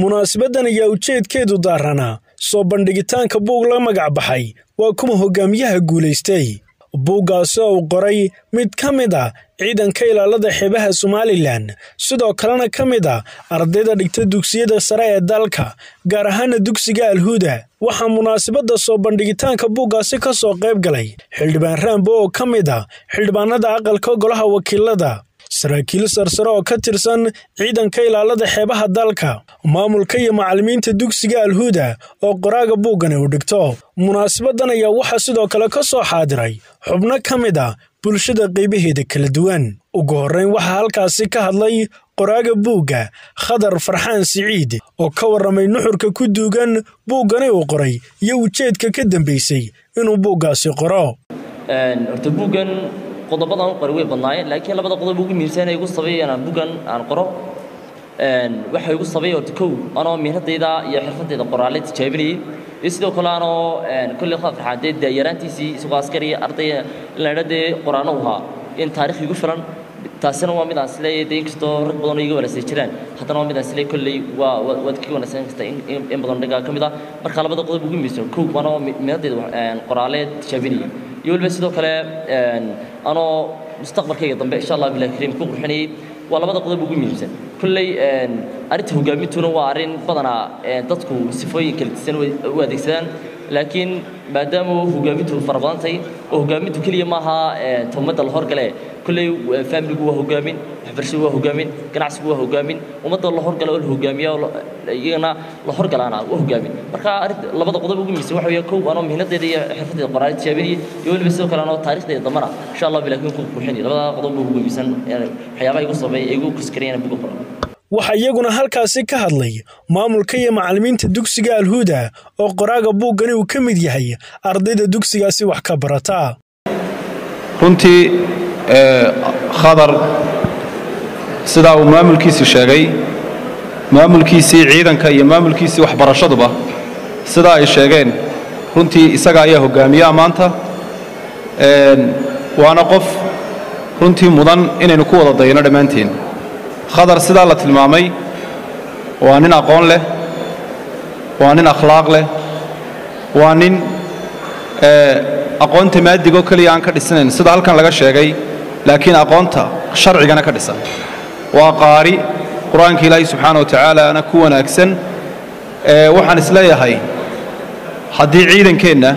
munaasabaddan ayaa ujeedkeedu daaranaa soo bandhigitaanka buug la magac baxay waa kuma hogaamiyaha guulaystay. Buuggaasi oo uu qoray mid ka mid a ciidanka ilaalada xeebaha somalilan sidoo kalena ka mid a ardayda dhigta dugsiyada sare ee dalka gaar ahaana dugsiga alhuuda waxaa munaasabadda soo bandhigitaanka buuggaasi ka soo qayb galay xildhibaan raambo oo ka mid a xildhibaanada aqalka golaha wakiilada saraakiil sarsare oo ka tirsan ciidanka ilaalada xeebaha dalka. Maamulka iyo macallimiinta dugsiga alhuuda oo qoraaga buuggani uu dhigto. Munaasabaddan ayaa waxaa sidoo kale ka soo xaadiray xubno ka mid a bulshada qaybaheeda kala duwan. Ugu horrayn waxaa halkaasi ka hadlay qoraaga buugga khadar farxaan siciid oo ka warramay nuxurka ku duugan buuggani uu qoray iyo ujeedka ka dambaysay inuu buuggaasi qoro qodobadan qori way badnaayeen laakiin labada qodob ugu muhiimsan ee igu sabay inaan buuggan aan qoro. Waxa igu sabay horta kow anoo mihnadayda iyo xirfadayda qoraale tijaabinayay iyo sidoo kale anoo kolley khad farxaadee dee yaraantiisii isagoo askari arday laydha dee qoraano u ahaa. In taarikh igu filan taasina waa mid aan is leeyahay inkastoo rag badan oo iga wanaagsan jiraan. Haddana waa mid aan is leeyahay kolley waa waad kaga wanaagsan kartaa in badan dhagaa ka mid ah. Marka labada qodob ugu muhiimsan kow anoo mihnadayda qoraale tijaabinayay يقول بس دو كلا آه، أنا مستقبل كي يضم بإن شاء الله بالله كريم كوك رحني والله بدأ قضي بقول ميمسن كلي أريته آه، قامي تونو وارين بدنا آه، تتكو سفوي كل سنة وادي سنة laakiin maadaama hogaamintu fara badan tahay oo hogaamintu keliya maaha ummadda la horgale kolley faamiligu waa hogaamin waxbarashadu waa hogaamin ganacsigu waa hogaamin ummadda la horgala oo la hogaamiya iyagana la horgalaana waa hogaamin marka labada qodob ugu muhiimsan waxa weeye kow anoo mihnadeeda iyo xirfadeeda qoraale tijaabinaya iyo weliba sidoo kale anoo taarikhdeeda dambana insha allah bilaakiin ku qurxinaya labada qodob ugu muhiimsan waxyaabaha igu sameeya igu kaskariyana buga qoran waxaa iyaguna halkaasi ka hadlay maamulka iyo macallimiinta dugsiga alhuuda oo qoraaga buuggani uu ka mid yahay ardayda dugsigaasi wax ka barata. Runtii khadar sidaa uu maamulkiisii sheegay maamulkiisii ciidanka iyo maamulkiisii waxbarashaduba sidaa ay sheegeen runtii isaga ayaa hogaamiyaa maanta. Waana qof runtii mudan inaynu ku wada dayno dhammaanteen khadar sidaa la tilmaamay waa nin aqoon leh waa nin akhlaaq leh waa nin aqoonta maadigoo keliya aan ka dhisnayn. Sida halkan laga sheegay laakiin aqoonta sharcigana ka dhisan. Waa qaari qur'aanka ilaahi subxaana wa tacaalaana ku wanaagsan waxaan is leeyahay haddii ciidankeenna